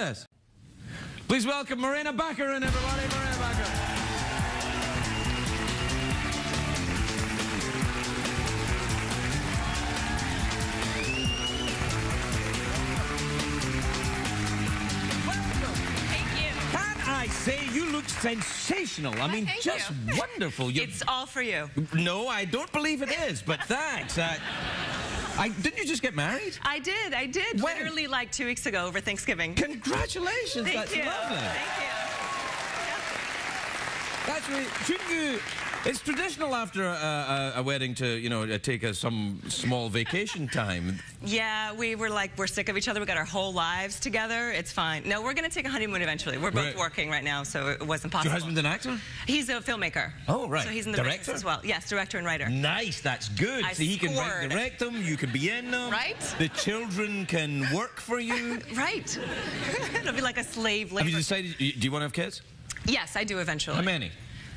this. Please welcome Morena Baccarin, everybody. Morena Baccarin. Can I say you look sensational? I mean, just you. wonderful. You- It's all for you. no, I don't believe it is, but thanks. Uh, I, didn't you just get married? I did. I did. When? Literally like two weeks ago over Thanksgiving. Congratulations, Thank that's you. lovely. Thank you. That's really. It's traditional after a, a, a wedding to, you know, take a, some small vacation time. Yeah, we were like, we're sick of each other. We got our whole lives together. It's fine. No, we're going to take a honeymoon eventually. We're both Right. working right now, so it wasn't possible. Your husband's an actor? He's a filmmaker. Oh, right. So he's in the Director? business as well. Yes, director and writer. Nice, that's good. I so he can write, scored. direct them, you can be in them. Right? The children can work for you. Right. It'll be like a slave Have labor. you decided, do you want to have kids? Yes, I do eventually. How many?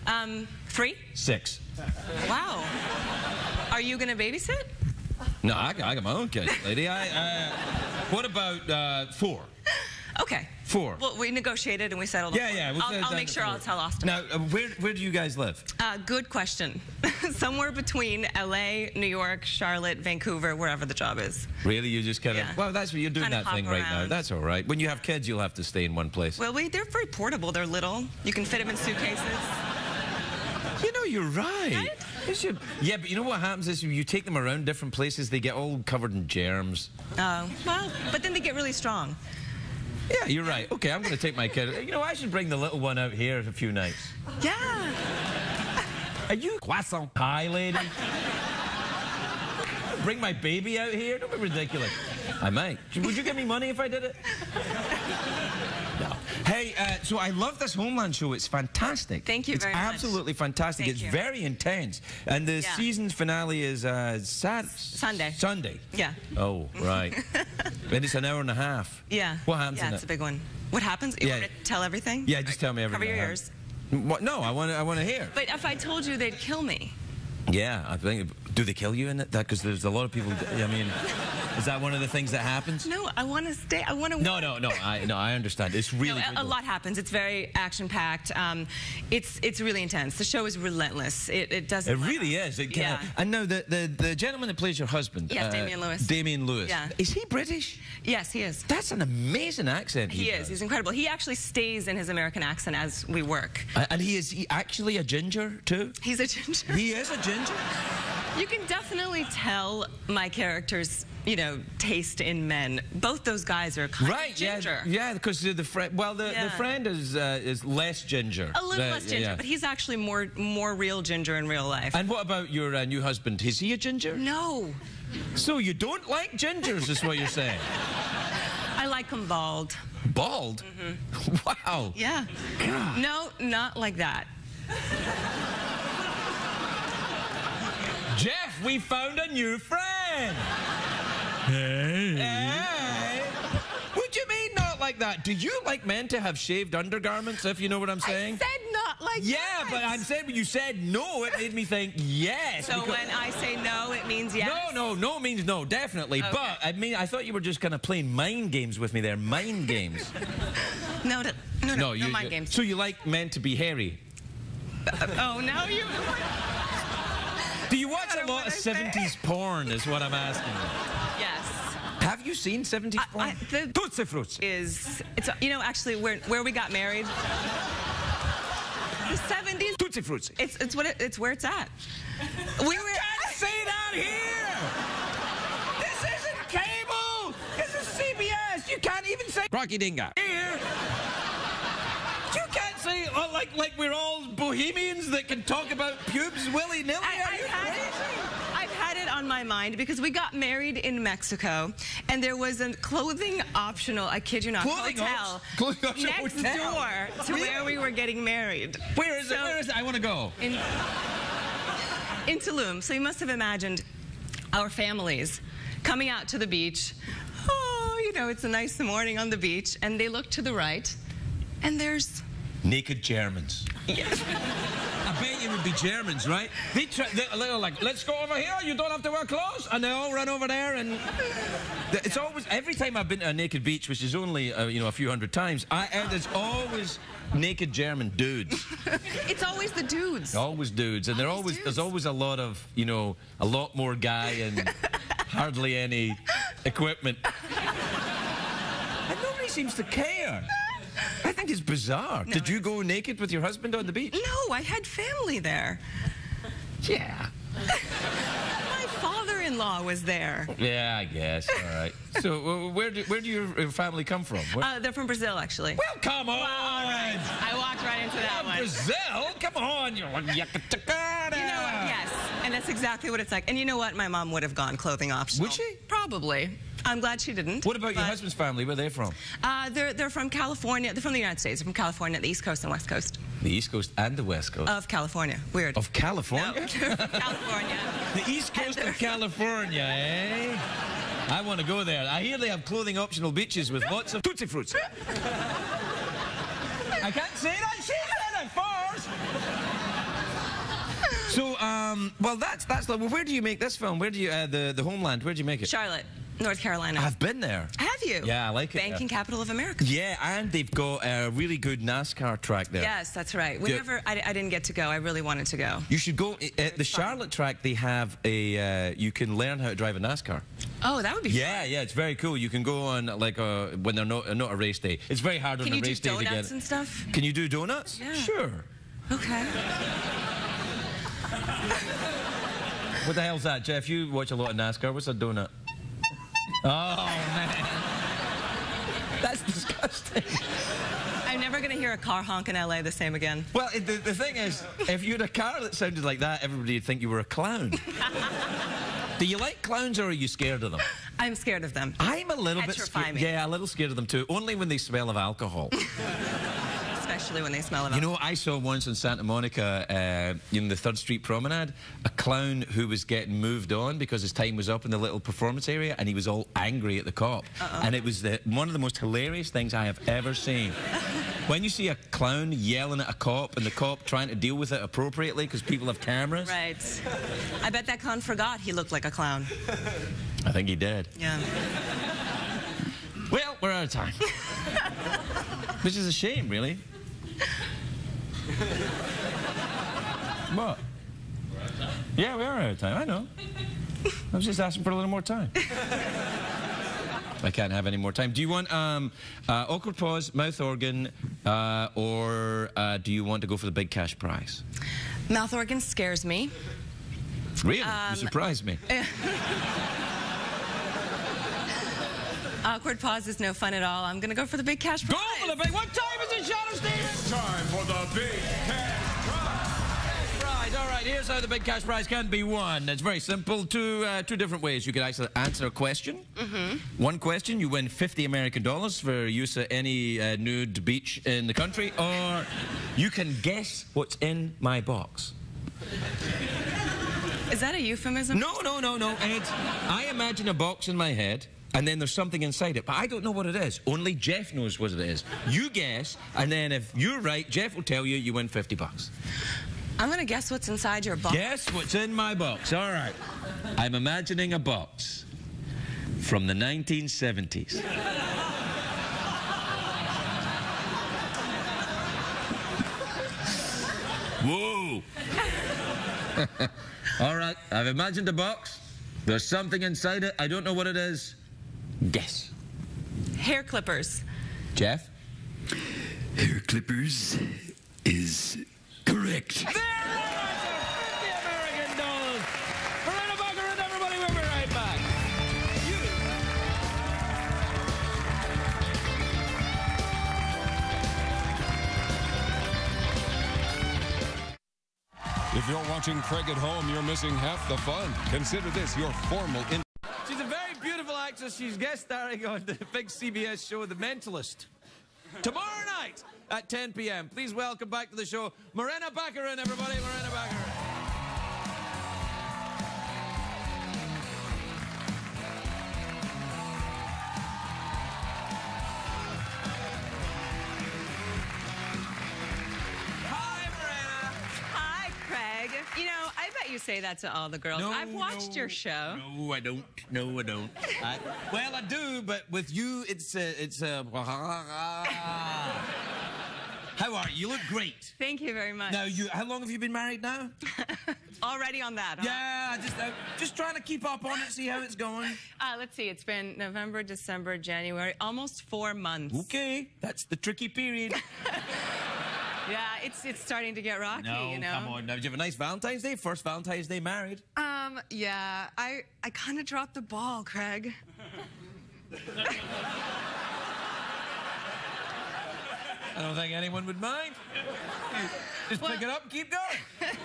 Um, three? Six. Wow. Are you going to babysit? No, I, got- I got my own kids, lady. I, uh, what about uh, four? Okay. Four. Well, we negotiated and we settled. on Yeah, four. yeah. we'll I'll, I'll make sure. I'll tell Austin. Now, uh, where, where do you guys live? Uh, good question. Somewhere between LA, New York, Charlotte, Vancouver, wherever the job is. Really, you just kind of. Yeah. Well, that's what you're doing Kinda that thing hop right now. That's all right. When you have kids, you'll have to stay in one place. Well, we, they're very portable. They're little. You can fit them in suitcases. You know, you're right. Right? They should- Yeah, but you know what happens is you take them around different places, they get all covered in germs. Oh, well, but then they get really strong. Yeah, you're right. Okay, I'm going to take my kid. You know, I should bring the little one out here a few nights. Yeah. Are you croissant pie lady? Bring my baby out here? Don't be ridiculous. I might. Would you give me money if I did it? No. Hey, uh, so I love this Homeland show. It's fantastic. Thank you it's very much. absolutely fantastic. Thank it's you. very intense. And the Yeah. season finale is uh, Sat- Sunday. Sunday. Yeah. Oh, right. and it's an hour and a half. Yeah. What happens Yeah, it's it? a big one. What happens? You Yeah. want to tell everything? Yeah, just tell me everything. Cover your ears. What? No, I want to. I want to hear. But if I told you, they'd kill me. Yeah, I think. Do they kill you in it? That because there's a lot of people. I mean, is that one of the things that happens? No, I want to stay. I want to. No, no, no. I no, I understand. It's really No, a, a lot happens. It's very action packed. Um, it's it's really intense. The show is relentless. It, it doesn't. It really up. is. It kinda, Yeah. And now the, the the gentleman that plays your husband. uh, Yes, Damian Lewis. Damian Lewis. Yeah. Is he British? Yes, he is. That's an amazing accent. He is. does. He's incredible. He actually stays in his American accent as we work. Uh, and he is he actually a ginger too. He's a ginger. He is a ginger. You can definitely tell my character's, you know, taste in men. Both those guys are kind Right. of ginger. Yeah. Yeah. Because the, the friend. Well, the, the friend is uh, is less ginger. A little The- less ginger, yeah. but he's actually more more real ginger in real life. And what about your uh, new husband? Is he a ginger? no, So you don't like gingers, is what you're saying? I like him bald. Bald? Wow. Yeah. God. No, not like that. Jeff, we found a new friend. Hey. Hey. What do you mean not like that? Do you like men to have shaved undergarments, if you know what I'm saying? I said not like yeah, that. but I'm saying when you said no, it made me think yes. So when I say no, it means yes. No, no, no means no, definitely. Okay. But I mean, I thought you were just kind of playing mind games with me there. Mind games. No, no, no, no, no you, mind you- games. So you like men to be hairy? oh, now you. Do you watch a lot of what I say. 70s porn? Is what I'm asking. yes. Have you seen 70s I- porn? I- the- Tootsie Fruits. Is it's you know actually where where we got married. The 70s. Tootsie Fruits. It's it's what it, it's where it's at. We were. can't say that here! This isn't cable! This is CBS! You can't even say Rocky Dinga. Here! You can't say uh, like like we're all bohemians that can talk about pubes willy-nilly. I, Are I've, you had crazy? it, had it on my mind because we got married in Mexico, and there was a clothing optional, I kid you not, Clothing hotel clothing optional next hotel? door to where we were getting married. Where is it? Where is it? I want to go. In, in Tulum. So you must have imagined our families coming out to the beach. Oh, you know, it's a nice morning on the beach, and they look to the right, and there's Naked Germans. yes. I bet you would be Germans, right? They try, they're like, let's go over here, you don't have to wear clothes. And they all run over there and It's always every time I've been to a naked beach, which is only uh, you know a few hundred times. I and it's always naked German dudes. It's always the dudes. Always dudes, and Always always dudes. there's always a lot of you know a lot more guy and hardly any equipment. And nobody seems to care. I think it's bizarre. Did you go naked with your husband on the beach? No, I had family there. Yeah. My father-in-law was there. Yeah, I guess. All right. So uh, where do where do your uh, family come from? Uh, they're from Brazil, actually. well, come on. All right. I walked right into that one. Brazil? Come on. You're You know what? Yes, and that's exactly what it's like. And you know what? My mom would have gone clothing optional. Would she? Probably. I'm glad she didn't. What about your husband's family? Where are they from? Uh, they're they're from California. They're from the United States. They're from California, the East Coast and West Coast The East Coast and the West Coast. of California. Weird. of California? No, California. The East Coast of California, eh? I want to go there. I hear they have clothing optional beaches with lots of Tootsie Fruits. I can't say that. She said it first. So, um, well, that's that's. Well, where do you make this film? Where do you uh, the the homeland? Where do you make it? Charlotte, North Carolina. I've been there. Have you? Yeah, I like it, Banking capital of America. Yeah, and they've got a really good NASCAR track there. Yes, that's right. Whenever I, I didn't get to go, I really wanted to go. You should go at the Charlotte track. They have a. Uh, you can learn how to drive a NASCAR. Oh, that would be Yeah, yeah, it's very cool. You can go on like uh when they're not not a race day. It's very hard fun. on Can a you do race day to donuts get. and stuff? Can you do donuts? Yeah. Sure. Okay. What the hell's that, Jeff? You watch a lot of NASCAR. What's a donut? Oh man, that's disgusting. I'm never going to hear a car honk in LA the same again. Well, the, the thing is, if you had a car that sounded like that, everybody would think you were a clown. Do you like clowns or are you scared of them? I'm scared of them, I'm a little bit Petrify scared. me. Yeah, a little scared of them too. Only when they smell of alcohol. Especially when they smell of You know, I saw once in Santa Monica, uh, in the Third Street Promenade, a clown who was getting moved on because his time was up in the little performance area, and he was all angry at the cop. And it was the, one of the most hilarious things I have ever seen. when you see a clown yelling at a cop, and the cop trying to deal with it appropriately because people have cameras. Right. I bet that clown forgot he looked like a clown. I think he did. Yeah. Well, we're out of time. Which is a shame, really. what? Yeah, we are out of time. I know. I was just asking for a little more time. I can't have any more time. Do you want um, uh, awkward pause, mouth organ, uh, or uh, do you want to go for the big cash prize? Mouth organ scares me. Really? Um, you surprised me. Awkward pause is no fun at all. I'm going to go for the big cash prize. Go for the big. What time is it, Shadow Steve? Time for the big cash prize. Prize. All right, here's how the big cash prize can be won. It's very simple. Two uh, two different ways. You can actually answer a question. Mm-hmm. One question, you win 50 American dollars for use at any uh, nude beach in the country, or you can guess what's in my box. Is that a euphemism? No, no, no, no, Ed. I imagine a box in my head. And then there's something inside it, but I don't know what it is. Only Jeff knows what it is. You guess, and then if you're right, Jeff will tell you you win 50 bucks. I'm going to guess what's inside your box. Guess what's in my box? All right. I'm imagining a box from the 1970s. Whoa. All right. I've imagined a box. There's something inside it. I don't know what it is. Guess. Hair clippers. Jeff? Hair clippers is correct. There are 50 American dollars. Morena Bunker and everybody, we'll be right back. If you're watching Craig at home, you're missing half the fun. Consider this your formal in. Actress. She's guest starring on the big CBS show, The Mentalist. Tomorrow night at 10 p.m. Please welcome back to the show, Morena Baccarin, everybody. Morena Baccarin. You know, I bet you say that to all the girls? I've watched no, your show. No, I don't. No, I don't. I, well, I do, but with you, it's a, it's a. How are you? You look great. Thank you very much. Now, you. How long have you been married now? Already on that, huh? Yeah, just uh, just trying to keep up on it, see how it's going. Uh, let's see. It's been November, December, January, almost four months. Okay, that's the tricky period. Yeah, it's it's starting to get rocky. no, you know. come on. Now, did you have a nice Valentine's Day? First Valentine's Day married. Um. Yeah. I I kind of dropped the ball, Craig. I don't think anyone would mind. Just Well- pick it up and keep going.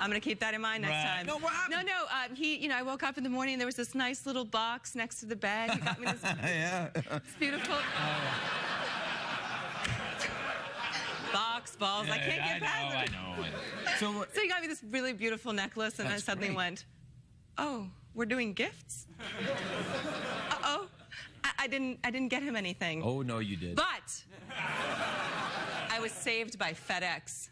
I'm gonna keep that in mind next Right. time. No, what happened? No, no. Um, he, you know, I woke up in the morning and there was this nice little box next to the bed. He got me this, yeah. this beautiful box balls. I can't get past it. I know, I know. So, So he got me this really beautiful necklace, and I suddenly great. went, "Oh, we're doing gifts." uh oh, I, I didn't. I didn't get him anything. oh no, you did. But I was saved by FedEx.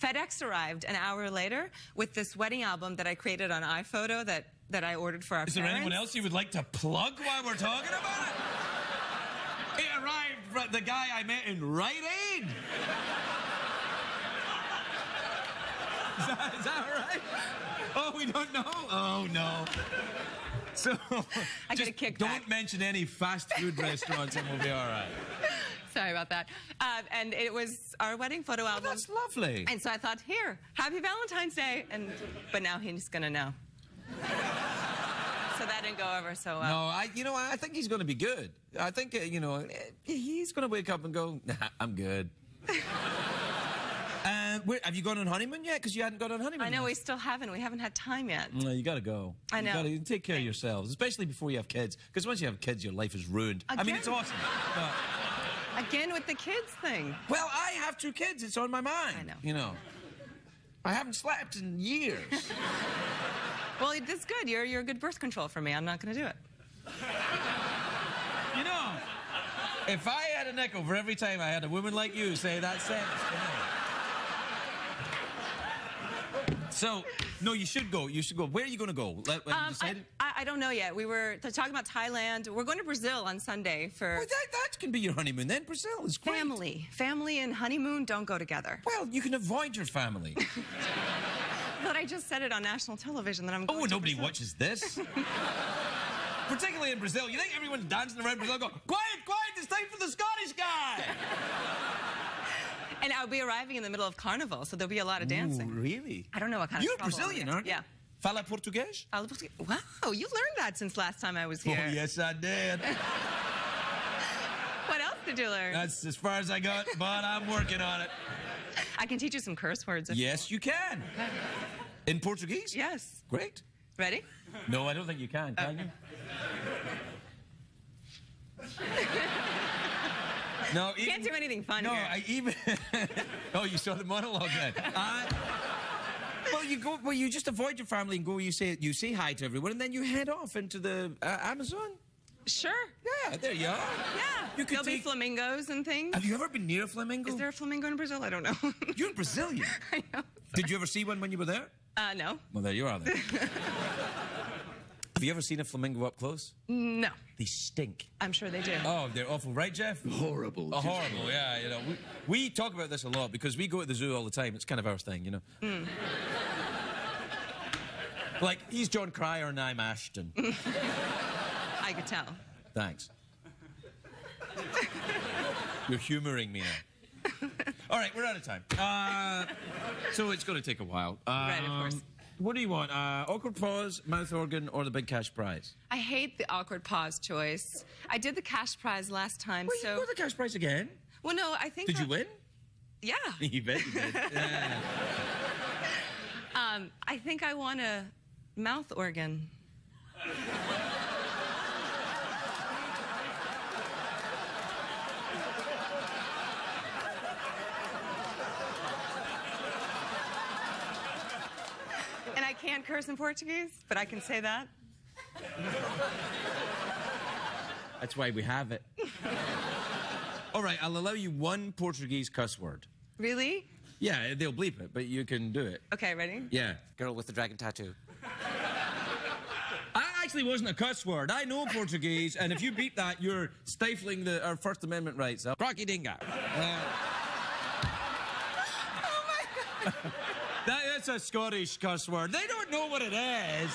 FedEx arrived an hour later with this wedding album that I created on iPhoto that, that I ordered for our Is there anyone else you would like to plug while we're talking about it? It arrived the guy I met in Rite Aid. Is that, is that right? Oh, we don't know? Oh, no. So, I get a kickback. don't mention any fast food restaurants and we'll be all right. Sorry about that. Uh, and it was our wedding photo album. That's lovely. And so I thought, here, happy Valentine's Day. And but now he's gonna know. so that didn't go over so well. No, I, you know, I think he's going to be good. I think, uh, you know, eh, he's going to wake up and go, nah, I'm good. Uh, where, have you gone on honeymoon yet? Because you hadn't gone on honeymoon. I know we still haven't. We haven't had time yet. No, you got to go. I know. You got to take care of yourselves, especially before you have kids. Because once you have kids, your life is ruined. I mean, it's awesome. but- Again with the kids thing. well, I have two kids. It's on my mind. I know. You know, I haven't slept in years. Well, it's good. You're you're a good birth control for me. I'm not gonna do it. you know, if I had a nickel for every time I had a woman like you say that sentence. you know. So, no, you should go. You should go. Where are you going to go? Let, Um, I. I, I don't know yet. We were talking about Thailand. We're going to Brazil on Sunday for Well, that, that can be your honeymoon then. Brazil is great. family. Family and honeymoon don't go together. Well, you can avoid your family. But I just said it on national television that I'm going oh, nobody Brazil. watches this. Particularly in Brazil. You think everyone's dancing around Brazil go, quiet, quiet, it's time for the Scottish guy. I'll be arriving in the middle of carnival, so there'll be a lot of dancing. Ooh, really? I don't know what kind You're of I'll Brazilian, aren't you? Yeah. Fala português? I'll- Wow, you learned that since last time I was oh, here. Oh, yes, I did. What else did you learn? That's as far as I got, but I'm working on it. I can teach you some curse words. Yes, you can. In Portuguese? Yes. Great. Ready? No, I don't think you can, can you? no, even, Can't do anything fun No, here. I even. oh, you saw the monologue then. Uh, well, you go. Well, you just avoid your family and go. You say you say hi to everyone, and then you head off into the uh, Amazon. Sure. Yeah, there you are. Yeah. You could There'll be flamingos and things. Have you ever been near a flamingo? Is there a flamingo in Brazil? I don't know. You're in Brazilian. I know. Did you ever see one when you were there? Uh, no. Well, there you are. Then. Have you ever seen a flamingo up close? No. They stink. I'm sure they do. Oh, they're awful, right, Jeff? Horrible. Oh, horrible, yeah. You know, we, we talk about this a lot because we go to the zoo all the time. It's kind of our thing, you know. Like he's Jon Cryer and I'm Ashton. I could tell. Thanks. You're humoring me now. All right, we're out of time. Uh, so it's going to take a while. Um, Right, of course. What do you want? Uh, awkward pause, mouth organ, or the big cash prize? I hate the awkward pause choice. I did the cash prize last time, Well, so. you got the cash prize again. Well, no, I think. Did you win? Yeah. you bet you did. Yeah. Um, I think I want a mouth organ. can't curse in Portuguese, but I can say that. That's why we have it. All right, I'll allow you one Portuguese cuss word. Really? Yeah, they'll bleep it, but you can do it. Okay, ready? Yeah. Girl with the dragon tattoo. That actually wasn't a cuss word. I know Portuguese, and if you beat that, you're stifling the, our First Amendment rights. Rocky Dinga. Uh, that, that's a Scottish cuss word. They don't know what it is.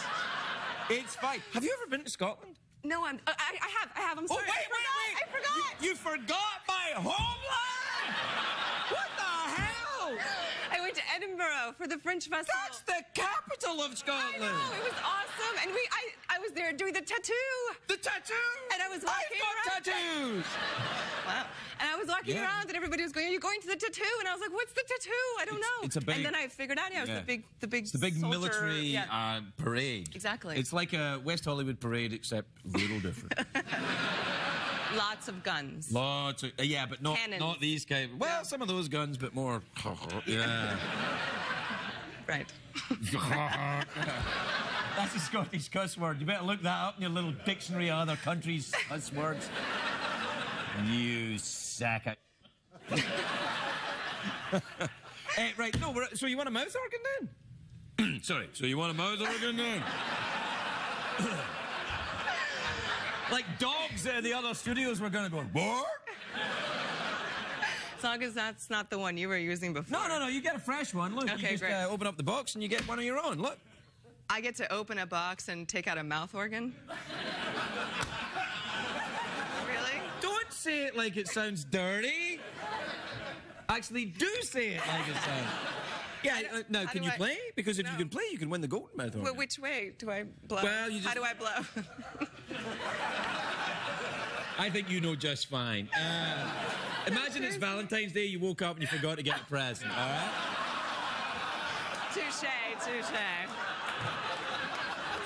It's fine. Have you ever been to Scotland? No, I'm. Uh, I, I have. I have. I'm Oh, sorry. wait, I forgot. wait, wait. I forgot. You, you forgot my homeland? What the hell? I went to Edinburgh for the Fringe festival. That's the capital of Scotland. I know. It was awesome, and we. I. I was there doing the tattoo. The tattoo. And I was walking I've got around. tattoos. Wow. And I was walking Yeah. around, and everybody was going, "Are you going to the tattoo?" And I was like, "What's the tattoo? I don't It's- know." it's a big- And then I figured out, yeah, it was Yeah. the big, the big, It's the big soldier- military Yeah. uh, parade. Exactly. It's like a West Hollywood parade, except a little different. Lots of guns. Lots of uh, yeah, but not Cannons. not these kind. Well, Yeah. some of those guns, but more. yeah. Right. That's a Scottish cuss word. You better look that up in your little dictionary of other countries' cuss words. You sack it. Eh, right, no, we're, so you want a mouth organ then? Sorry, so you want a mouth organ then? like dogs in the other studios were going to go, what? As long as that's not the one you were using before. No, no, no, you get a fresh one. Look, you Okay, just great. uh, open up the box and you get one of your own. Look. I get to open a box and take out a mouth organ. really? Don't say it like it sounds dirty. Actually, do say it like it sounds. Yeah, uh, now, how can you I- play? Because if you can play, you can win the golden mouth Well, which way do I blow? Well, you just... How do I blow? I think you know just fine. Uh, imagine it's Valentine's Day, you woke up and you forgot to get a present, all right? touche, touche.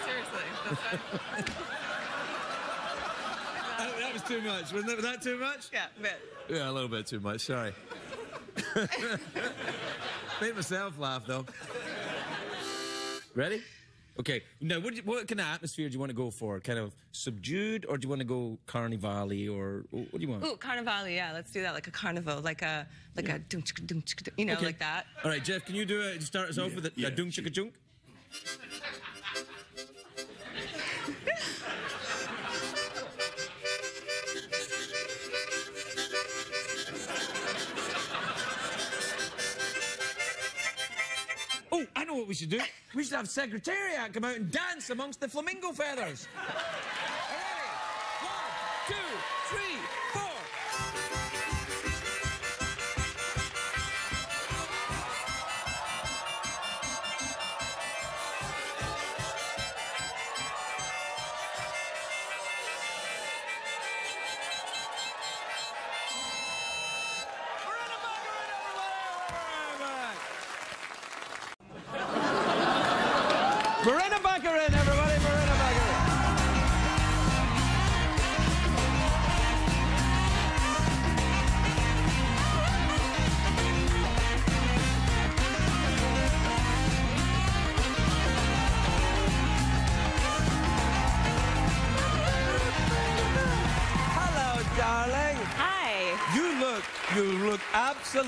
Seriously. That, that was too much, wasn't it? Was that too much? Yeah, but Yeah, a little bit too much, sorry. Made myself laugh, though. Ready? Okay. Now, what, you- what kind of atmosphere do you want to go for? Kind of subdued, or do you want to go carnival or what do you want? ooh, carnival. Yeah, let's do that. Like a carnival, like a like a dum chicka dum chicka, you know, Okay. like that. All right, Jeff, can you do it? Start us off with a, yeah, a dung chicka junk? Know what we should do. We should have Secretariat come out and dance amongst the flamingo feathers.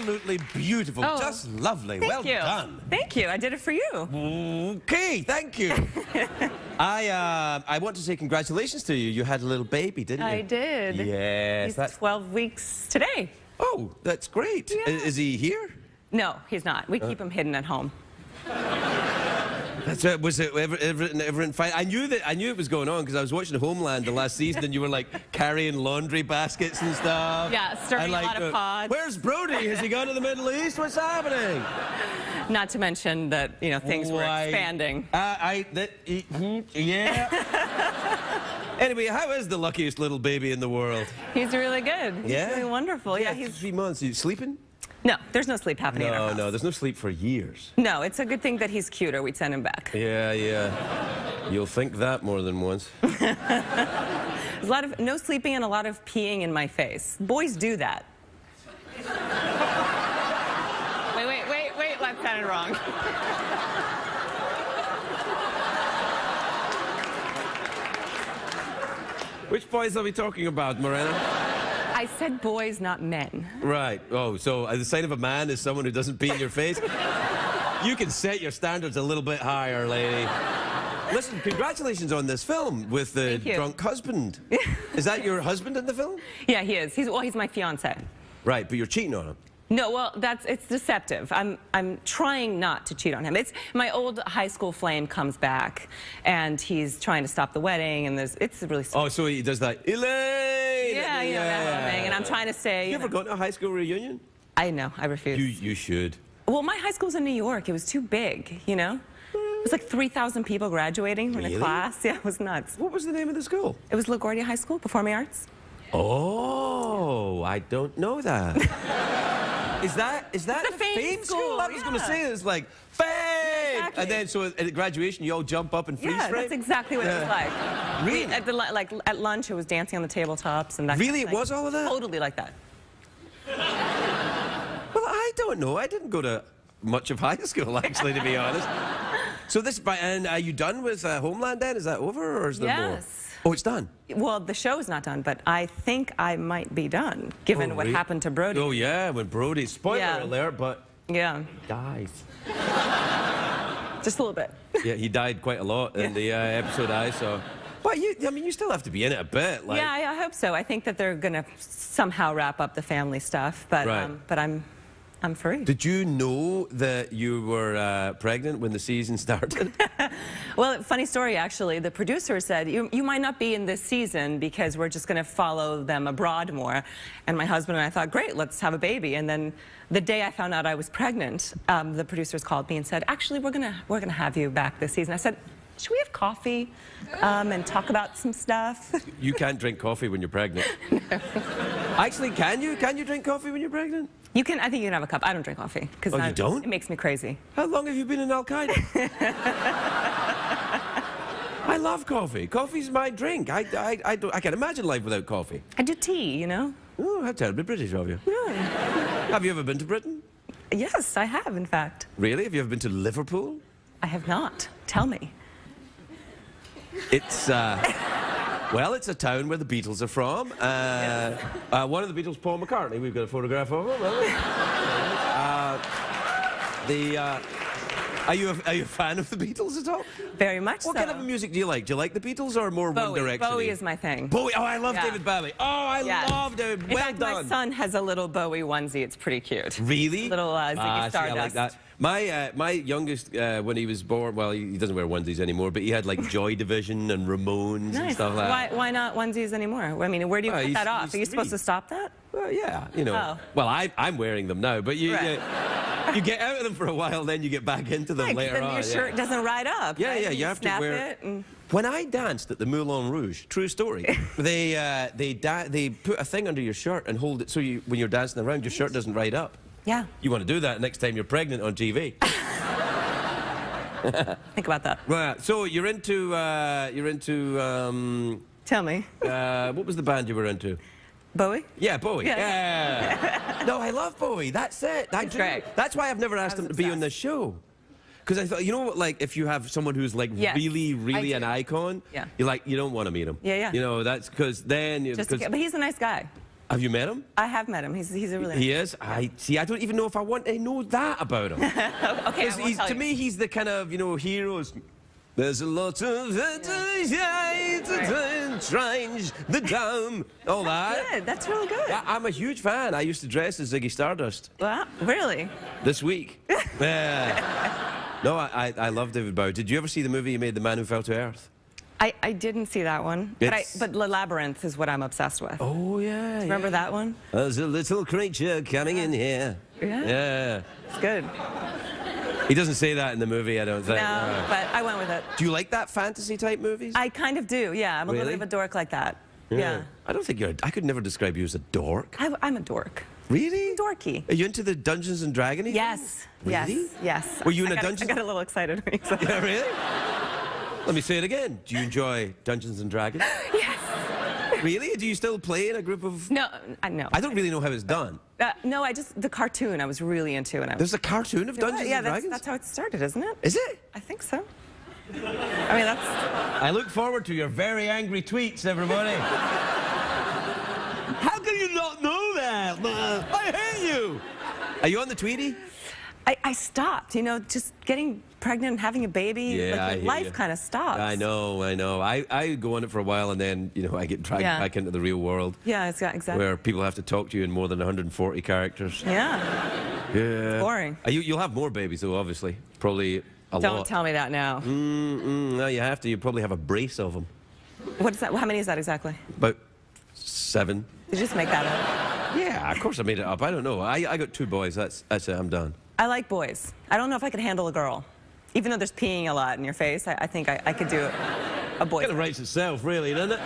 Absolutely beautiful. Oh. Just lovely. Thank well you. done. Thank you. I did it for you. Okay, thank you. I uh, I want to say congratulations to you. You had a little baby, didn't you? I did. Yes, He's that's 12 weeks today. oh, that's great. Yeah. Is, he here? No, he's not. We keep him hidden at home. That's it. Was it ever, everything, everything fine? I knew that. I knew it was going on because I was watching Homeland the last season, and you were like carrying laundry baskets and stuff. Yeah, stirring And, a lot of uh, pods. Where's Brody? Has he gone to the Middle East? What's happening? Not to mention that, you know, things were expanding. Uh, I that yeah. anyway, how is the luckiest little baby in the world? He's really good. He's Yeah? really wonderful. Yeah, he's. three months. Are You sleeping? No, there's no sleep happening in our No, house. no. There's no sleep for years. No, it's a good thing that he's cute or we'd send him back. Yeah, yeah. You'll think that more than once. There's a lot of no sleeping and a lot of peeing in my face. Boys do that. wait, wait, wait, wait. That sounded wrong. Which boys are we talking about, Morena? I said boys, not men. Right. Oh, so uh, the sign of a man is someone who doesn't pee in your face? you can set your standards a little bit higher, lady. Listen, congratulations on this film with the drunk husband. is that your husband in the film? Yeah, he is. He's well, he's my fiance. Right, but you're cheating on him. No, well, that's it's deceptive. I'm I'm trying not to cheat on him. It's my old high school flame comes back, and he's trying to stop the wedding, and there's it's really sweet. Oh, so he does that. Elaine! yeah, you know that whole thing, and I'm trying to say. You You ever know, gone to a high school reunion? I know, I refuse. You, you should. Well, my high school was in New York. It was too big, you know. It was like 3,000 people graduating from Really? a class. Yeah, it was nuts. What was the name of the school? It was LaGuardia High School, Performing Arts. Oh, I don't know that. is that is that It's a fame school, I was going to yeah. say it's like fame, exactly. and then so at graduation you all jump up and freeze Yeah, frame. that's exactly what it was like. Really? We- at the, like at lunch, it was dancing on the tabletops and that. Really? kind of It was all of that? Totally like that. Well, I don't know. I didn't go to much of high school actually, to be honest. So this, and are you done with uh, Homeland then? Is that over or is there more? Yes. Oh, it's done. Well, the show is not done, but I think I might be done, given Oh, what happened to Brody. Oh yeah, when Brody. Spoiler Yeah. alert, but Yeah, dies. just a little bit. Yeah, he died quite a lot in the uh, episode I saw. But you, I mean, you still have to be in it a bit. Like, yeah, I, I hope so. I think that they're gonna somehow wrap up the family stuff, but Right. um, but I'm I'm free. Did you know that you were uh, pregnant when the season started? Well, funny story actually. The producer said you you might not be in this season because we're just gonna follow them abroad more. And my husband and I thought, great, let's have a baby. And then the day I found out I was pregnant, um, the producers called me and said, actually, we're gonna we're gonna have you back this season. I said. Should we have coffee um, and talk about some stuff? you can't drink coffee when you're pregnant. Actually, can you? Can you drink coffee when you're pregnant? You can. I think you can have a cup. I don't drink coffee because Oh, you don't? It makes me crazy. How long have you been in Al Qaeda? I love coffee. Coffee's my drink. I, I, I, don't, I can't imagine life without coffee. I do tea. You know. Oh, how terribly British of you. Yeah. Have you ever been to Britain? Yes, I have. In fact, Really? Have you ever been to Liverpool? I have not. Tell me. It's, uh, well, it's a town where the Beatles are from. Uh, uh, one of the Beatles, Paul McCartney. We've got a photograph of him. Uh, the, uh, are you, a, are you a fan of the Beatles at all? Very much What so. kind of music do you like? Do you like the Beatles or more One Bowie. Direction? Bowie is my thing. Bowie. Oh, I love Yeah. David Bowie. Oh, I Yes. love David. In well fact, done. my son has a little Bowie onesie. It's pretty cute. Really? Little uh, Ziggy Ah, see, I like that. My uh, my youngest uh, when he was born, well, he, doesn't wear onesies anymore, but he had like Joy Division and Ramones and stuff like why, that. why not onesies anymore? I mean, where do you Well, cut that off? Are you supposed to stop that? Well, yeah, you know. Oh. Well, I, I'm wearing them now, but you, Right. you you get out of them for a while, then you get back into them 'cause later then on. your yeah. shirt doesn't ride up. Yeah, right? yeah, you have to wear. it. And... When I danced at the Moulin Rouge, true story, they uh, they da- they put a thing under your shirt and hold it so you when you're dancing around, your shirt doesn't ride up. Yeah, You want to do that next time you're pregnant on TV. think about that. right. So you're into uh, you're into um, Tell me. uh, what was the band you were into? Bowie? Yeah, Bowie. Yeah. Yeah. no, I love Bowie. That's it. I It's do. great. That's why I've never asked him to be on obsessed. this show. Because I thought, you know what, like if you have someone who's like Yes, really, really an icon, Yeah. you like you don't want to meet him. Yeah, yeah. You know, that's because then. Just 'cause- but he's a nice guy. have you met him? I have met him. He's, he's a really He is. I see. I don't even know if I want to know that about him. Okay, I 'Cause won't he's, tell to you. me, he's the kind of you know heroes. There's a lot of it. Yeah, it's a strange, the down, all that. Good. That's really good. I- I'm a huge fan. I used to dress as Ziggy Stardust Wow, really? this week. yeah. No, I, I, I love David Bowie. Did you ever see the movie he made, The Man Who Fell to Earth? I, I didn't see that one. But, I, but La Labyrinth is what I'm obsessed with. Oh, yeah. Remember that one? There's a little creature coming in here. Yeah. Yeah. It's good. He doesn't say that in the movie, I don't think. No, but I went with it. Do you like that fantasy type movies? I kind of do, yeah. I'm a Really? little bit of a dork like that. Yeah. I don't think you're. A, I could never describe you as a dork. I, I'm a dork. Really? Dorky. Are you into the Dungeons and Dragons? Yes. Really? Yes. Yes. Were you in I a dungeon? I got a little excited when you said. Yeah, really? Let me say it again. Do you enjoy Dungeons and Dragons? Yes. Really? Do you still play in a group of? No, uh, I know. I don't really know how it's done. Uh, no, I just the cartoon I was really into, and I was. There's a cartoon of Dungeons yeah, and that's, Dragons. that's how it started, isn't it? Is it? I think so. I mean, that's. I look forward to your very angry tweets, everybody. How can you you not know that? man? I hate you. Are you on the Tweety? I, I stopped, you know, just getting pregnant and having a baby. Yeah, like, life kind of stops. I know, I know. I, I go on it for a while and then, you know, I get dragged Yeah. back into the real world Yeah, it's got exactly. where people have to talk to you in more than 140 characters. Yeah. Yeah. boring. Uh, you, you'll have more babies, though, obviously. Probably a lot. Don't lot. tell me that now. Mm, no, you have to. You probably have a brace of them. What is that? How many is that exactly? About seven. Did you just make that up? Yeah, of course I made it up. I don't know. I, I got two boys. That's, that's it. I'm done. I like boys. I don't know if I could handle a girl. Even though there's peeing a lot in your face, I, I think I, I could do a boy. It kind of writes itself, really, doesn't it?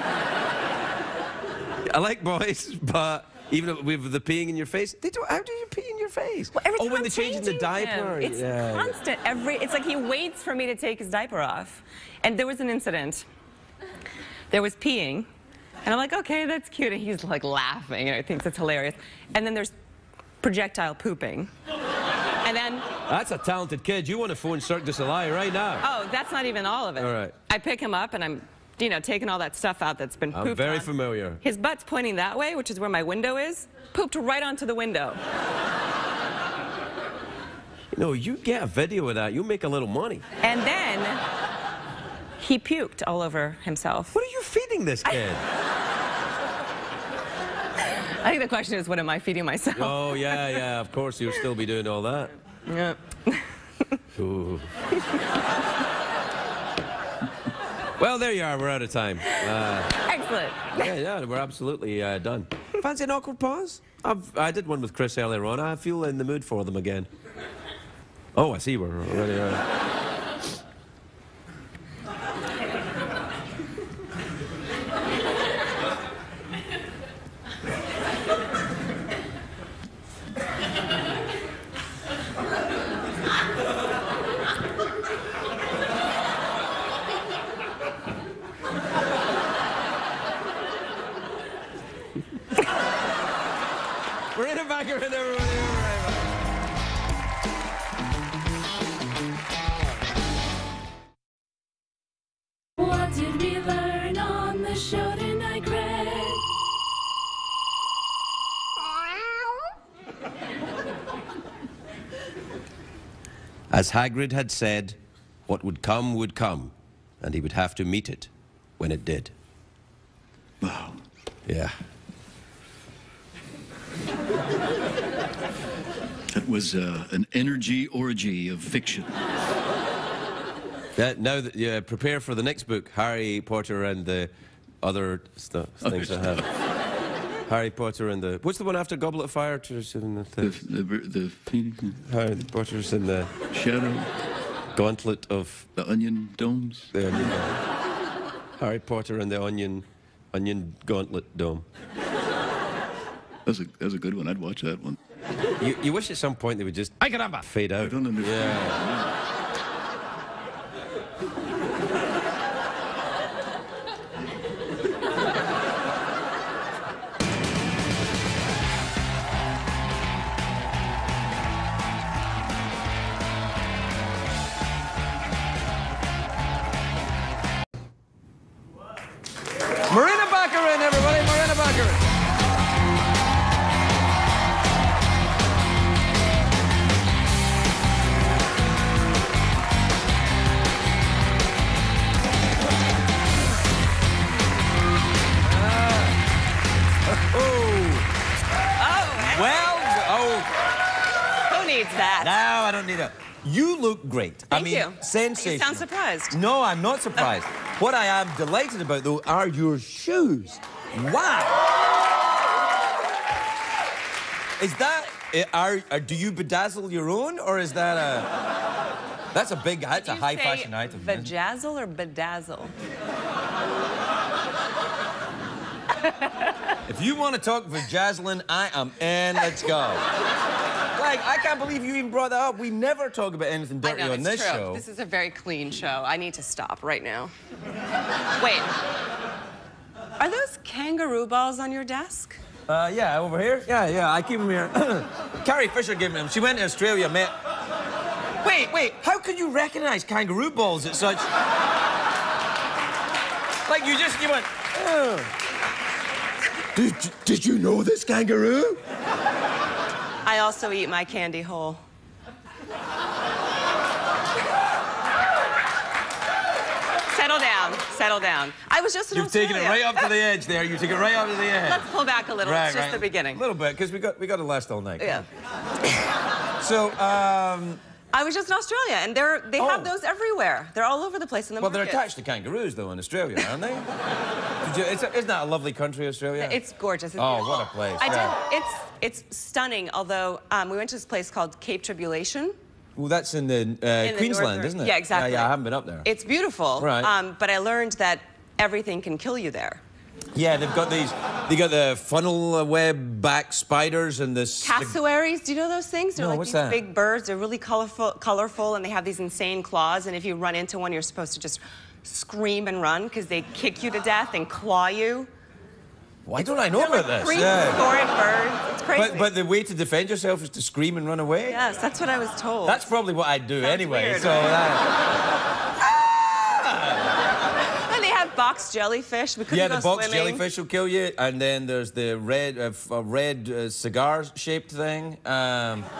I like boys, but even with the peeing in your face, they don't. How do you pee in your face? Well, every oh, when I'm they're changing the changing him. diaper. It's yeah. constant. Every it's like he waits for me to take his diaper off. And there was an incident. There was peeing, and I'm like, okay, that's cute. And he's like laughing, and he thinks it's hilarious. And then there's projectile pooping. And then, That's a talented kid. You want to phone Cirque du Soleil right now? oh, that's not even all of it. All right. I pick him up and I'm, you know, taking all that stuff out that's been pooped I'm very on. familiar. His butt's pointing that way, which is where my window is. Pooped right onto the window. You know, you get a video of that, you'll make a little money. And then he puked all over himself. What are you feeding this kid? I think the question is, what am I feeding myself? oh, yeah, yeah, of course you'll still be doing all that. Yeah. Ooh. well, there you are. We're out of time. Uh, Excellent. yeah, yeah, we're absolutely uh, done. Fancy an awkward pause? I've, I did one with Chris earlier on. I feel in the mood for them again. Oh, I see. We're already. Uh... Hagrid had said, what would come would come, and he would have to meet it when it did. Wow. Yeah. That was uh, an energy orgy of fiction. Uh, now that yeah, prepare for the next book, Harry Potter and the other stuff, things I have. Harry Potter and the what's the one after Goblet of Fire? Just in the The, the, the Phoenix, Harry Potter's in the Shadow, Gauntlet of the Onion Domes. the Onion. Harry Potter and the Onion, Onion Gauntlet Dome. That was a, that was a good one. I'd watch that one. You, you wish at some point they would just I can have fade out. I don't understand. Yeah. You. sensational. You sound surprised. No, I'm not surprised. what I am delighted about, though, are your shoes. Wow. Is that? eh, Are, are do you bedazzle your own, or is that a? That's a big. That's a high fashion item. Vajazzle or bedazzle? If you want to talk vajazzling, I am in. Let's go. like, I can't believe you even brought that up. We never talk about anything dirty know, on it's this true. show. This is a very clean show. I need to stop right now. Wait. Are those kangaroo balls on your desk? Uh, yeah, over here. Yeah, yeah, I keep them here. Carrie Fisher gave me them. She went to Australia, met. Wait, wait. How can you recognize kangaroo balls at such? like you just you went. "Oh." Did, did you know this kangaroo? I also eat my candy whole. Settle down, settle down. I was just in You've taken it right up to the edge there. You took it right up to the edge. Let's pull back a little. Right, it's just right. the beginning. A little bit, because we got we got to last all night. Yeah. So, um, I was just in Australia, and they're they Oh. have those everywhere. They're all over the place in the well, they're attached to kangaroos though in Australia, aren't they? You, it's a, isn't that a lovely country, Australia? It's gorgeous. Oh, beautiful. what a place, I yeah. did. It's it's stunning. Although um, we went to this place called Cape Tribulation. well, that's in the uh, in Queensland, isn't it? Yeah, exactly. Yeah, yeah, I haven't been up there. It's beautiful. Right. Um, but I learned that everything can kill you there. Yeah, they've got these. They got the funnel uh, web back spiders and this. Cassowaries, do you know those things? They're No, like what's these that? big birds. They're really colorful, colorful, and they have these insane claws. And if you run into one, you're supposed to just scream and run because they kick you to death and claw you. Why don't I know about like this? Yeah. prehistoric birds. It's crazy. But, but the way to defend yourself is to scream and run away? yes, that's what I was told. That's probably what I'd do Sounds anyway. weird, so right? that, they have box jellyfish. We couldn't yeah, go the box swimming. jellyfish will kill you, and then there's the red, uh, uh, red uh, cigar-shaped thing. Um,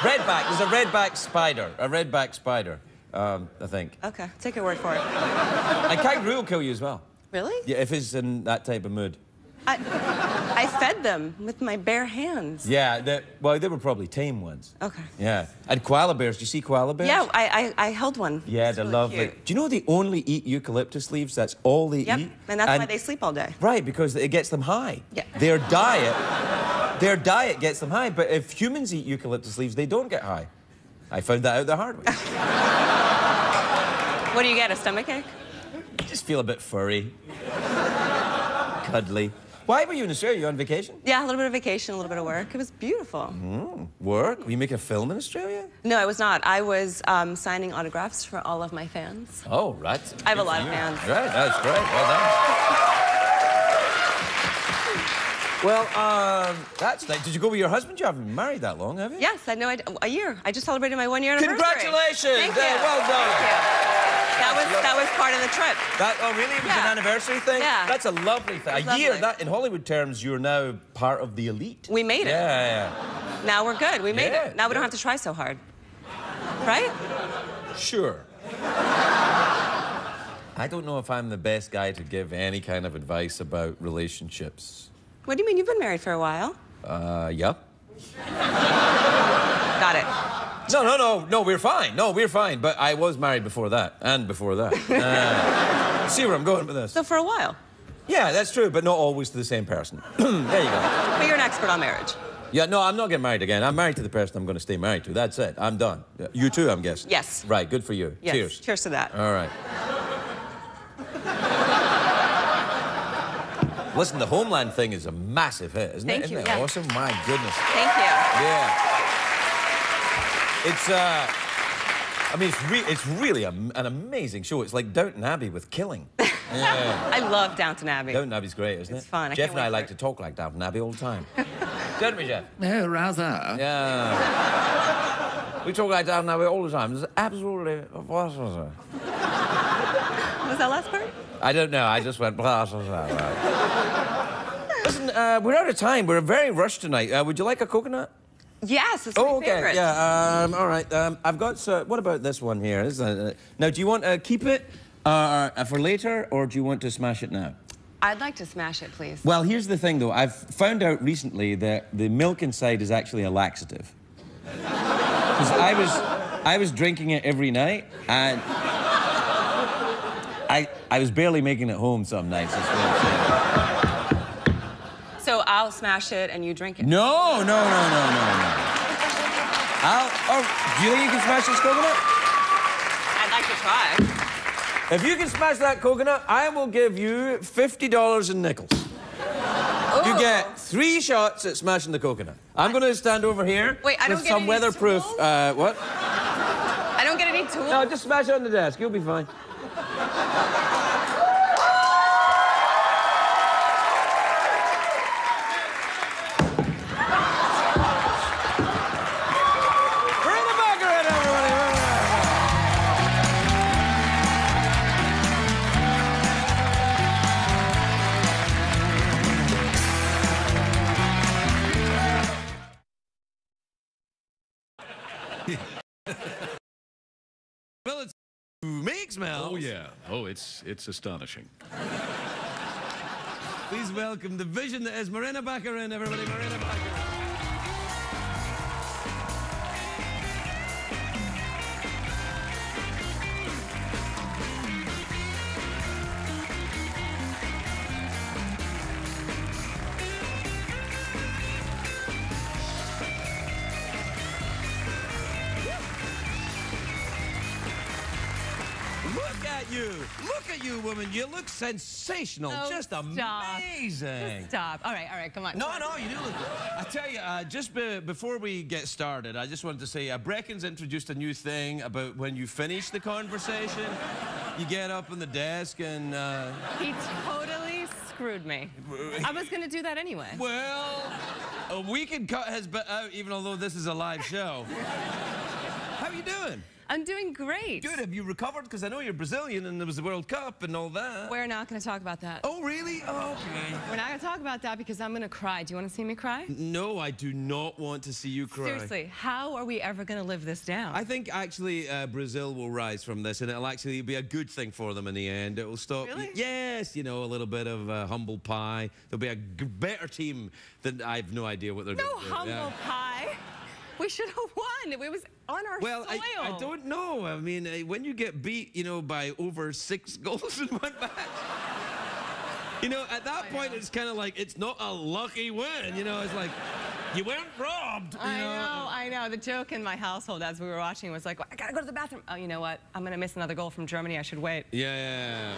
redback. There's a redback spider. A redback spider. Um, I think. Okay, take your word for it. And kangaroo will kill you as well. Really? Yeah, if it's in that type of mood. I, I fed them with my bare hands. Yeah, they, well, they were probably tame ones. Okay. Yeah. And koala bears. Do you see koala bears? Yeah, I, I, I held one. Yeah, It's they're really lovely. cute. Do you know they only eat eucalyptus leaves? That's all they eat. Yep, eat. and that's why they sleep all day. Right, because it gets them high. Yeah. Their diet, their diet gets them high. But if humans eat eucalyptus leaves, they don't get high. I found that out the hard way. What do you get, a stomach ache? I just feel a bit furry, cuddly. Why were you in Australia? You on vacation? Yeah, a little bit of vacation, a little bit of work. It was beautiful. Work? Were you making a film in Australia? No, I was not. I was um, signing autographs for all of my fans. Oh, right. I have a lot of you. fans. Right, that's great. Well done. Well, um, that's nice. Did you go with your husband? You haven't been married that long, have you? Yes, I know. I, a year. I just celebrated my one year anniversary. Congratulations! Thank Uh, well done. That was that was part of the trip. That, oh, really? It was Yeah. an anniversary thing? Yeah. That's a lovely thing. A year, that in Hollywood terms, you're now part of the elite. We made it. Yeah, yeah. Now we're good. We made Yeah, it. Now we don't have to try so hard. Right? Sure. I don't know if I'm the best guy to give any kind of advice about relationships. What do you mean? You've been married for a while. Uh, yeah. Got it. No, no, no, no, we're fine. No, we're fine. But I was married before that, and before that. Uh, see where I'm going with this? So for a while. Yeah, that's true, but not always to the same person. there you go. But you're an expert on marriage. Yeah, no, I'm not getting married again. I'm married to the person I'm going to stay married to. That's it. I'm done. You too, I'm guessing. Yes. Right, good for you. Yes. Cheers. Cheers to that. All right. Listen, the Homeland thing is a massive hit, isn't Thank it? Isn't you, it yeah. awesome? My goodness. Thank you. Yeah. It's uh, I mean, it's re- it's really a, an amazing show. It's like Downton Abbey with killing. Yeah. I love Downton Abbey. Downton Abbey's great, isn't It's it? fun. I Geoff can't and I like it. to talk like Downton Abbey all the time. Don't we, Geoff? Yeah, rather. Yeah. we talk like Downton Abbey all the time. It's absolutely. What was it? That last part? I don't know. I just went. Blah, blah, blah, blah. Listen, uh, we're out of time. We're very rushed tonight. Uh, would you like a coconut? Yes, it's Oh, my okay. favorite. Yeah. Um, all right. Um, I've got. so what about this one here? This is, uh, now, do you want to keep it uh, uh, for later, or do you want to smash it now? I'd like to smash it, please. Well, here's the thing, though. I've found out recently that the milk inside is actually a laxative. Because I was, I was drinking it every night, and I, I was barely making it home some nights. So I'll smash it and you drink it. No, no, no, no, no, no. I'll, oh, do you think you can smash this coconut? I'd like to try. If you can smash that coconut, I will give you $50 in nickels. You get three shots at smashing the coconut. I'm going to stand over here Wait, I with don't get some weatherproof. Uh, what? I don't get any tools. No, just smash it on the desk. You'll be fine. It's it's astonishing. Please welcome the vision that is Morena Baccarin, everybody. Morena Baccarin. Sensational. Oh, Just stop. amazing. Stop. All right, all right, come on. No, no, you do look good. I tell you, uh, just be, before we get started, I just wanted to say uh, Brecken's introduced a new thing about when you finish the conversation, you get up on the desk and, uh, He totally screwed me. I was going to do that anyway. well, uh, we can cut his bit out even although this is a live show. How are you doing? I'm doing great. Good. Have you recovered? Because I know you're Brazilian and there was the World Cup and all that. We're not going to talk about that. Oh, really? Oh, okay. We're not going to talk about that because I'm going to cry. Do you want to see me cry? No, I do not want to see you cry. Seriously, how are we ever going to live this down? I think actually uh, Brazil will rise from this, and it'll actually be a good thing for them in the end. It will stop. Really? Yes, you know, a little bit of uh, humble pie. There'll be a g- better team than I have no idea what they're no going to do. humble Yeah. pie. We should have won. It was on our Well, soil. I, I don't know. I mean, when you get beat, you know, by over six goals in one match. You know, at that point, it's kind of like it's not a lucky win. You know, it's like you weren't robbed. You I know, I know. The joke in my household as we were watching was like, I gotta go to the bathroom. Oh, you know what? I'm gonna miss another goal from Germany. I should wait. Yeah, yeah, yeah.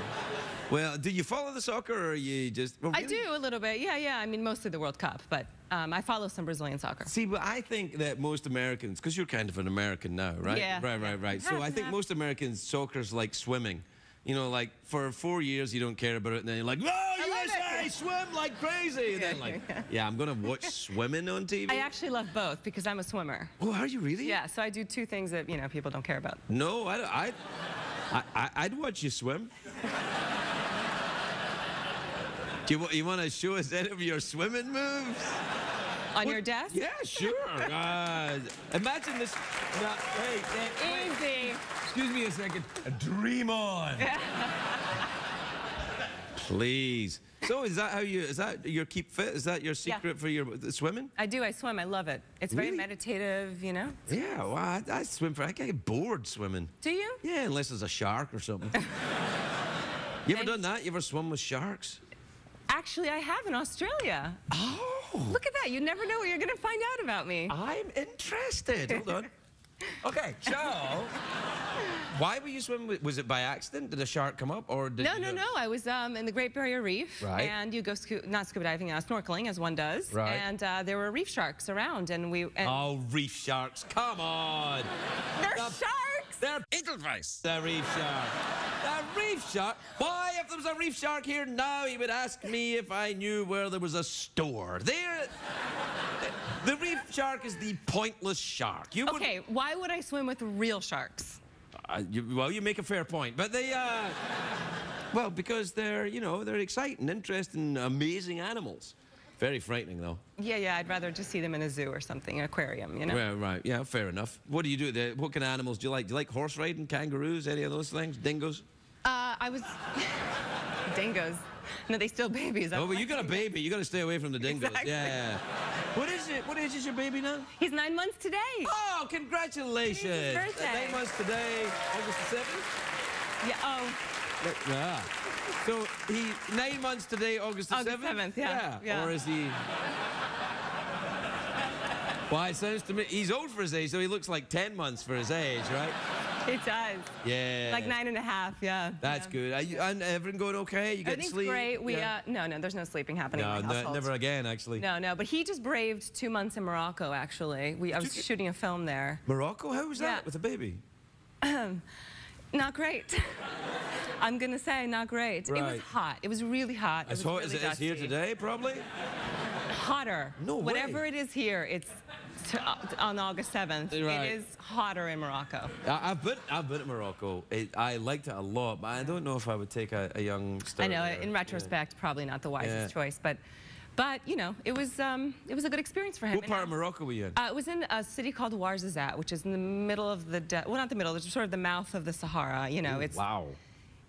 Well, do you follow the soccer or are you just? well, I do a little bit. Yeah, yeah. I mean, mostly the World Cup, but um, I follow some Brazilian soccer. See, but I think that most Americans, because you're kind of an American now, right? Yeah. Right, right, right. So I think most Americans, soccer's like swimming. You know, like for four years you don't care about it, and then you're like, "Oh, love USA, it." swim like crazy!" And then like, "Yeah, I'm gonna watch swimming on TV." I actually love both because I'm a swimmer. oh, are you really? Yeah, so I do two things that you know people don't care about. No, I, I, I, I I'd watch you swim. Do you, you want to show us any of your swimming moves? On your desk? Yeah, sure. Uh, imagine this. No, hey, hey, wait. Easy. Excuse me a second. A Dream on. Please. So is that how you? Is that your keep fit? Is that your Yeah. secret for your swimming? I do. I swim. I love it. It's very meditative. You know. Yeah. Well, I, I swim for. I get bored swimming. Do you? Yeah, unless there's a shark or something. you ever And- done that? You ever swum with sharks? Actually, I have in Australia. Oh. Look at that. You never know what you're going to find out about me. I'm interested. Hold on. Okay, so why were you swimming? with- Was it by accident? Did a shark come up, or did No, no, no. I was um, in the Great Barrier Reef, Right. and you go scu- not scuba diving, uh, snorkeling as one does, Right. and uh, there were reef sharks around, and we. And Oh, reef sharks! Come on. they're the- sharks. They're Edelweiss. The reef shark. The reef shark. Why, if there was a reef shark here now, he would ask me if I knew where there was a store. There. The reef shark is the pointless shark. You would- Okay, why would I swim with real sharks? Uh, you, well, you make a fair point, but they, uh, well, because they're, you know, they're exciting, interesting, amazing animals. Very frightening, though. Yeah, yeah. I'd rather just see them in a zoo or something, an aquarium. You know. Well, right, yeah, fair enough. What do you do? The- What kind of animals do you like? Do you like horse riding, kangaroos, any of those things? Dingoes? Uh, I was dingoes. No, they still babies. Oh, but you got a baby. You got to stay away from the dingoes. Exactly. Yeah. What is it? What age is your baby now? He's nine months today. Oh, congratulations! His birthday. Nine months today, August the seventh. Yeah. Oh, Yeah. So he nine months today, August the August 7th? 7th, yeah, yeah. Or is he? Why, it sounds to me he's old for his age, so he looks like ten months for his age, right? it does. Yeah. Like nine and a half. Yeah. That's yeah. good. Are you, and everything going okay? You get sleep? great. We Yeah. uh, no, no. There's no sleeping happening. no, no, never again, actually. No, no. But he just braved two months in Morocco. Actually, we I was shooting a film there. Morocco? How was Yeah. that with a baby? Not great. I'm gonna say not great. It was hot. It was really hot. As hot as it is here today, probably. Hotter. No way. Whatever it is here, it's t- uh, on August 7th. Right. It is hotter in Morocco. I, I've been, I've been to Morocco. It, I liked it a lot, but I don't know if I would take a, a young. I know. there. In retrospect, probably not the wisest Yeah. choice, but. But you know, it was um, it was a good experience for him. What And part of Morocco were you in? Uh, it was in a city called Ouarzazate, which is in the middle of the de- well, not the middle, it's sort of the mouth of the Sahara. You know, it's wow.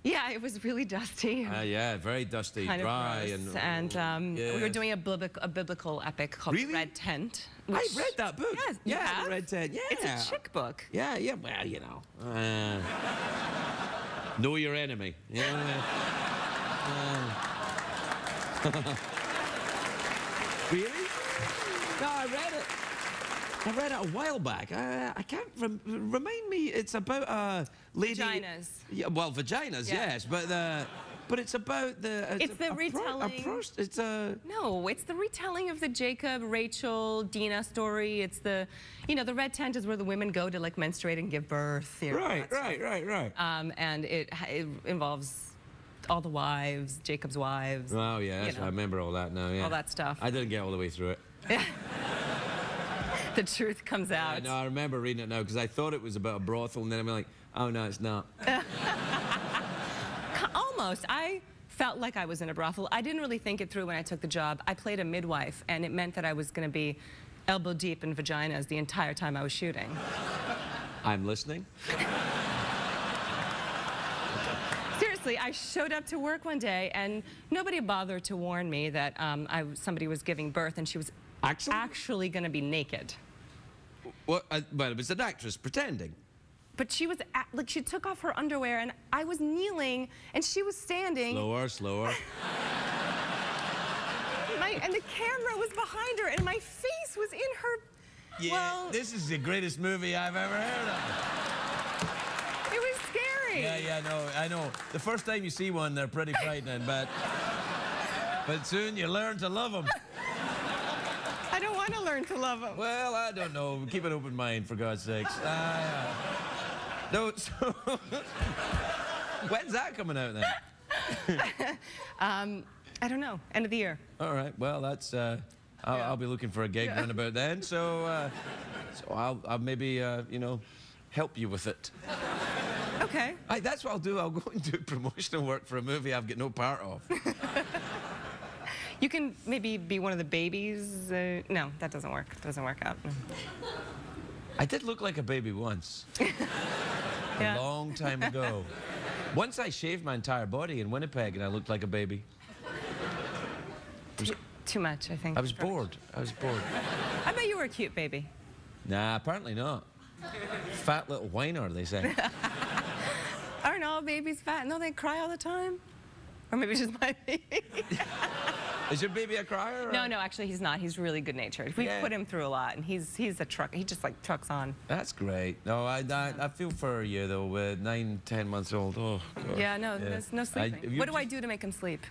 yeah, it was really dusty. Ah, yeah, very dusty, kind dry, and and um, we were doing a, biblic- a biblical epic called Really? Red Tent. I read that book. Yes, yeah, Red Tent. Yeah, It's a chick book. Yeah, yeah. Well, you know, uh, know your enemy. You know what I mean? Uh. really? No, I read it. I read it a while back. Uh, I can't rem- remind me. It's about a lady. Vaginas. Yeah, well, vaginas, Yeah. yes, but the. But it's about the. It's the a, pro- retelling. A prost- it's a. No, it's the retelling of the Jacob, Rachel, Dinah story. It's the, you know, the red tent is where the women go to like menstruate and give birth. You know, Right, that right, right, right. Um, and it, it involves all the wives, Jacob's wives. Oh yeah, you that's know. I remember all that now. Yeah, All that stuff. I didn't get all the way through it. The truth comes I out. know. I remember reading it now because I thought it was about a brothel, and then I'm like, oh no, it's not. Almost. I felt like I was in a brothel. I didn't really think it through when I took the job. I played a midwife, and it meant that I was going to be elbow deep in vaginas the entire time I was shooting. I'm listening. Seriously, I showed up to work one day, and nobody bothered to warn me that um, I, somebody was giving birth, and she was Actually? actually going to be naked. What? I, well, it was an actress pretending. But she was at, like she took off her underwear, and I was kneeling, and she was standing. Slower, slower. My, and the camera was behind her, and my face was in her. well, this is the greatest movie I've ever heard of. Scary. Yeah, yeah, no, I know. The first time you see one, they're pretty frightening, but but soon you learn to love them. I don't want to learn to love them. Well, I don't know. Keep an open mind, for God's sakes. Uh, no, so when's that coming out then? Um, I don't know. End of the year. All right. Well, that's. Uh, I'll, I'll be looking for a gig round about then. So, uh, so I'll, I'll maybe uh, you know help you with it. Okay. I, that's what I'll do. I'll go and do promotional work for a movie I've got no part of. You can maybe be one of the babies. Uh, no, that doesn't work. It doesn't work out. I did look like a baby once, Yeah. a long time ago. Once I shaved my entire body in Winnipeg, and I looked like a baby. Too much, I think. I was bored. I was bored. I bet you were a cute baby. Nah, apparently not. Fat little whiner, they say. Aren't all babies fat? No, they cry all the time. Or maybe it's just my baby. Is your baby a crier? or- no, no, actually, he's not. He's really good natured. We've Yeah. put him through a lot, and he's he's a truck. He just like trucks on. That's great. No, I, I, I feel for you though. With nine, ten months old. Oh, God. Yeah, no, there's no sleeping. you what do I do to make him sleep?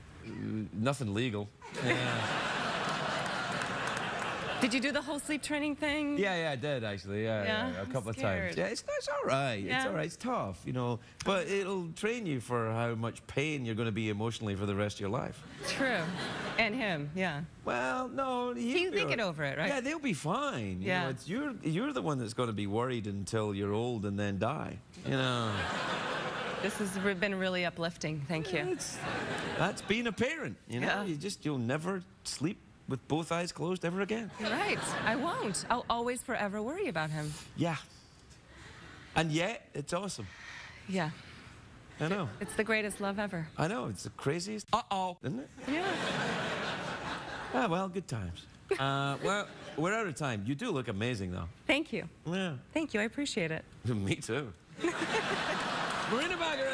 Nothing legal. Did you do the whole sleep training thing? Yeah, yeah, I did actually. Yeah, Yeah, yeah, a I'm couple of times. Yeah, it's, it's all right. It's all right. It's tough, you know, but it'll train you for how much pain you're going to be emotionally for the rest of your life. True. And him, yeah. Well, no, He- he'll be they over it, right? Yeah, they'll be fine. You Yeah. know, it's you're you're the one that's going to be worried until you're old and then die. You know, This has been really uplifting. Thank you. it's, that's being a parent. You know, Yeah. you just you'll never sleep with both eyes closed ever again. You're right. I won't. I'll always forever worry about him. Yeah. And yet, it's awesome. Yeah. I know. It's the greatest love ever. I know. It's the craziest. Uh oh. Isn't it? Yeah. Ah, well, good times. Uh, well, we're out of time. You do look amazing, though. Thank you. Yeah. Thank you. I appreciate it. Me too. Morena Bagger